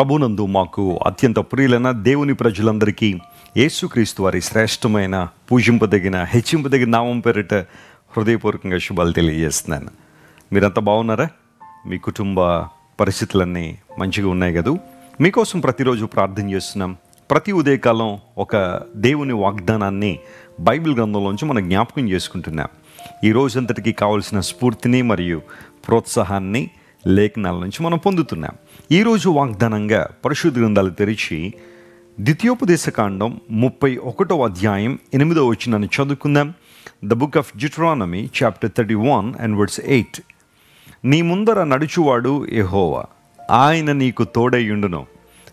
ప్రభునందు మాకు అత్యంత ప్రియులైన దేవుని ప్రజలందరికీ యేసుక్రీస్తు వారి శ్రేష్టమైన పూజింపదగిన హెచ్చింపదగిన నామం పేరిట హృదయపూర్వకంగా శుభాలు తెలియజేస్తున్నాను. మీరంతా బాగున్నారా? మీ కుటుంబ పరిస్థితులన్నీ మంచిగా ఉన్నాయి కదూ? మీకోసం ప్రతిరోజు ప్రార్థన చేస్తున్నాం. ప్రతి ఉదయకాలం ఒక దేవుని వాగ్దానాన్ని బైబిల్ గ్రంథంలోంచి మనం జ్ఞాపకం చేసుకుంటున్నాం. ఈ రోజంతటికి కావలసిన స్ఫూర్తిని మరియు ప్రోత్సాహాన్ని లేఖనాల నుంచి మనం పొందుతున్నాం. ఈరోజు వాగ్దానంగా పరిశుద్ధ గ్రంథాలు తెరిచి ద్వితీయోపదేశకాండం ముప్పై ఒకటో అధ్యాయం ఎనిమిదో వచ్చినని చదువుకుందాం. The book of Deuteronomy chapter thirty one and words eight నీ ముందర నడుచువాడు ఎహోవా ఆయన నీకు తోడైయుండును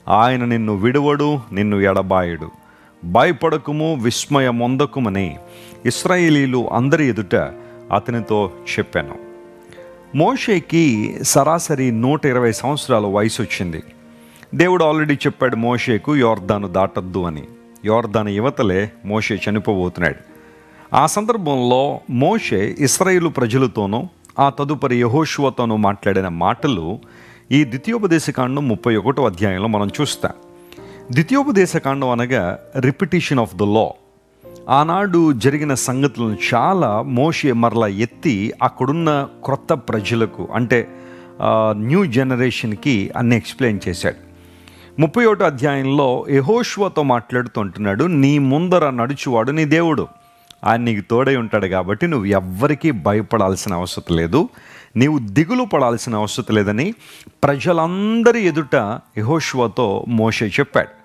ఆయన నిన్ను విడువడు నిన్ను ఎడబాయడు. భయపడకుము విస్మయమొందకుమని ఇస్రాయేలీలు అందరి ఎదుట అతనితో చెప్పాను. మోషేకి సరాసరి నూట ఇరవై సంవత్సరాల వయసు వచ్చింది. దేవుడు ఆల్రెడీ చెప్పాడు మోషేకు యోర్దాను దాటద్దు అని. యోర్దాను యువతలే మోషే చనిపోబోతున్నాడు. ఆ సందర్భంలో మోషే ఇస్రాయేలు ప్రజలతోనూ ఆ తదుపరి యహోషువతోనూ మాట్లాడిన మాటలు ఈ ద్వితీయోపదేశకాండం ముప్పై ఒకటో అధ్యాయంలో మనం చూస్తాం. ద్వితీయోపదేశకాండం అనగా రిపిటిషన్ ఆఫ్ ద లా. ఆనాడు జరిగిన సంగతులను చాలా మోషే మరలా ఎత్తి అక్కడున్న క్రొత్త ప్రజలకు అంటే న్యూ జనరేషన్కి అన్ని ఎక్స్ప్లెయిన్ చేశాడు. ముప్పై ఒకటో అధ్యాయంలో యహోష్వతో మాట్లాడుతూ ఉంటున్నాడు నీ ముందర నడుచువాడు నీ దేవుడు. ఆయన నీకు తోడై ఉంటాడు కాబట్టి నువ్వు ఎవ్వరికీ భయపడాల్సిన అవసరం లేదు. నీవు దిగులు పడాల్సిన అవసరం లేదని ప్రజలందరి ఎదుట యహోష్వతో మోషే చెప్పాడు.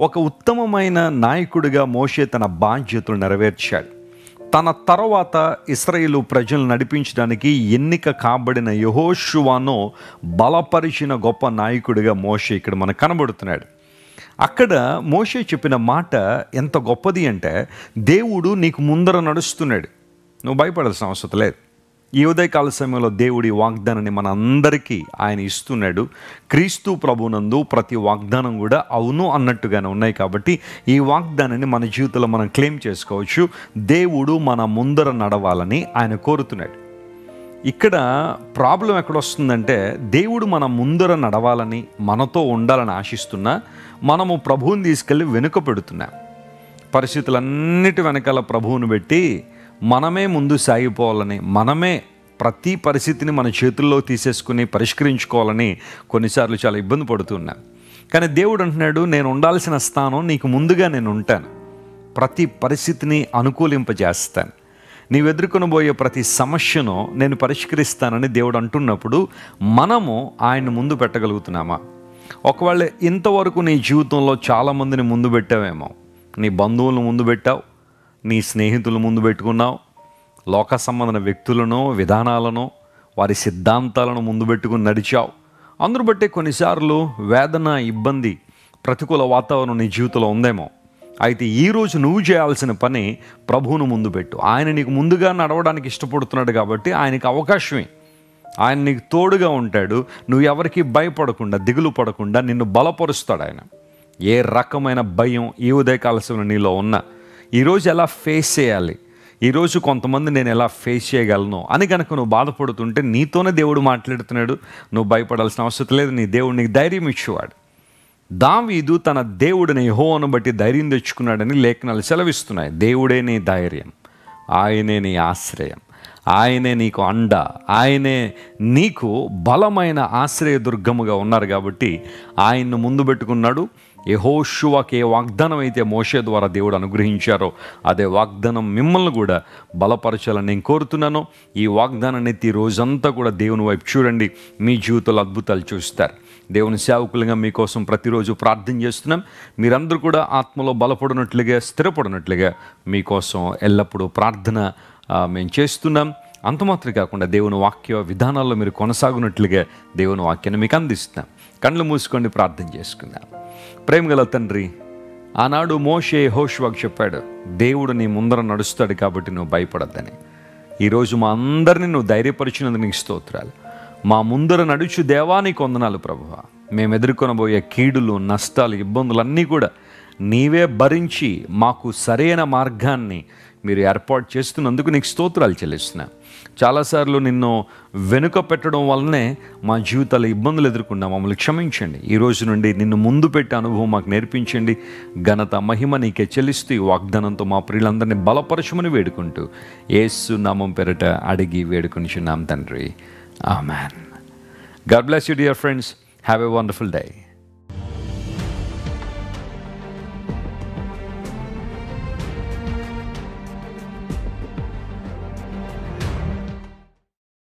ఒక ఉత్తమమైన నాయకుడిగా మోషే తన బాధ్యతలు నెరవేర్చాడు. తన తర్వాత ఇస్రాయేలు ప్రజలు నడిపించడానికి ఎన్నిక కాబడిన యహోషువాను బలపరిచిన గొప్ప నాయకుడిగా మోషే ఇక్కడ మనకు కనబడుతున్నాడు. అక్కడ మోషే చెప్పిన మాట ఎంత గొప్పది అంటే దేవుడు నీకు ముందర నడుస్తున్నాడు. నువ్వు భయపడాల్సిన అవసరం లేదు. ఈ ఉదయకాల సమయంలో దేవుడి వాగ్దానాన్ని మన అందరికీ ఆయన ఇస్తున్నాడు. క్రీస్తు ప్రభునందు ప్రతి వాగ్దానం కూడా అవును అన్నట్టుగానే ఉన్నాయి కాబట్టి ఈ వాగ్దానాన్ని మన జీవితంలో మనం క్లెయిమ్ చేసుకోవచ్చు. దేవుడు మన ముందర నడవాలని ఆయన కోరుతున్నాడు. ఇక్కడ ప్రాబ్లం ఎక్కడ వస్తుందంటే దేవుడు మన ముందర నడవాలని మనతో ఉండాలని ఆశిస్తున్నా మనము ప్రభువుని తీసుకెళ్ళి వెనుక పెడుతున్నాం. పరిస్థితులన్నిటి వెనకాల ప్రభువును పెట్టి మనమే ముందు సాగిపోవాలని మనమే ప్రతి పరిస్థితిని మన చేతుల్లో తీసేసుకుని పరిష్కరించుకోవాలని కొన్నిసార్లు చాలా ఇబ్బంది పడుతున్నా కానీ దేవుడు అంటున్నాడు నేను ఉండాల్సిన స్థానం నీకు ముందుగా నేను ఉంటాను. ప్రతి పరిస్థితిని అనుకూలింపజేస్తాను. నీవు ఎదుర్కొనబోయే ప్రతి సమస్యను నేను పరిష్కరిస్తానని దేవుడు అంటున్నప్పుడు మనము ఆయన ముందు పెట్టగలుగుతున్నామా? ఒకవేళ ఇంతవరకు నీ జీవితంలో చాలామందిని ముందు పెట్టావేమో. నీ బంధువులను ముందు పెట్టావు నీ స్నేహితులు ముందు పెట్టుకున్నావు లోక సంబంధమైన వ్యక్తులను విధానాలను వారి సిద్ధాంతాలను ముందు పెట్టుకుని నడిచావు. అందరు బట్టే కొన్నిసార్లు వేదన ఇబ్బంది ప్రతికూల వాతావరణం నీ జీవితంలో ఉందేమో. అయితే ఈరోజు నువ్వు చేయాల్సిన పని ప్రభువును ముందు పెట్టు. ఆయన నీకు ముందుగా నడవడానికి ఇష్టపడుతున్నాడు కాబట్టి ఆయనకి అవకాశమే. ఆయన నీకు తోడుగా ఉంటాడు. నువ్వు ఎవరికి భయపడకుండా దిగులు పడకుండా నిన్ను బలపరుస్తాడు ఆయన. ఏ రకమైన భయం ఈ ఉదయకాల నీలో ఉన్నా ఈరోజు ఎలా ఫేస్ చేయాలి? ఈరోజు కొంతమంది నేను ఎలా ఫేస్ చేయగలను? అని కనుక నువ్వు బాధపడుతుంటే నీతోనే దేవుడు మాట్లాడుతున్నాడు. నువ్వు భయపడాల్సిన అవసరం లేదు. నీ దేవుడు నీకు ధైర్యం ఇచ్చేవాడు. దావీదు తన దేవుడిని హోను బట్టి ధైర్యం తెచ్చుకున్నాడని లేఖనాలు సెలవిస్తున్నాయి. దేవుడే నీ ధైర్యం. ఆయనే నీ ఆశ్రయం. ఆయనే నీకు అండ. ఆయనే నీకు బలమైన ఆశ్రయ దుర్గముగా ఉన్నారు కాబట్టి ఆయన్ను ముందు పెట్టుకున్నాడు. యహోషువాకి ఏ వాగ్దానం అయితే మోషే ద్వారా దేవుడు అనుగ్రహించారో. అదే వాగ్దానం మిమ్మల్ని కూడా బలపరచాలని నేను కోరుతున్నాను. ఈ వాగ్దానాన్ని ఈ రోజంతా కూడా దేవుని వైపు చూడండి. మీ జీవితంలో అద్భుతాలు చూస్తారు. దేవుని సేవకులుగా మీకోసం ప్రతిరోజు ప్రార్థన చేస్తున్నాం. మీరందరూ కూడా ఆత్మలో బలపడినట్లుగా స్థిరపడినట్లుగా మీకోసం ఎల్లప్పుడూ ప్రార్థన మేము చేస్తున్నాం. అంత మాత్రం కాకుండా దేవుని వాక్య విధానాల్లో మీరు కొనసాగునట్లుగా దేవుని వాక్యాన్ని మీకు అందిస్తున్నాం. కళ్ళు మూసుకోండి ప్రార్థన చేసుకుందాం. ప్రేమగల తండ్రి ఆనాడు మోషే హోష్వాక్ చెప్పాడు దేవుడు నీ ముందర నడుస్తాడు కాబట్టి నువ్వు భయపడద్దని. ఈరోజు మా అందరినీ నువ్వు ధైర్యపరిచినందుకు నీకు స్తోత్రాలు. మా ముందర నడుచు దేవానికి వందనాలు ప్రభువ. మేము ఎదుర్కొనబోయే కీడులు నష్టాలు ఇబ్బందులు అన్నీ కూడా నీవే భరించి మాకు సరైన మార్గాన్ని మీరు ఏర్పాటు చేస్తున్నందుకు నీకు స్తోత్రాలు చెల్లిస్తున్నా. చాలాసార్లు నిన్ను వెనుక పెట్టడం వల్లనే మా జీవితాల ఇబ్బందులు ఎదుర్కొన్నా. మమ్మల్ని క్షమించండి. ఈ రోజు నుండి నిన్ను ముందు పెట్టే అనుభవం మాకు నేర్పించండి. ఘనత మహిమ నీకే చెల్లిస్తూ ఈ వాగ్దానంతో మా ప్రియులందరినీ బలపరచమని వేడుకుంటూ ఏసు నామం పెరట అడిగి వేడుకొనిచున్నాం తండ్రి. Amen. God bless you dear friends. Have a wonderful day.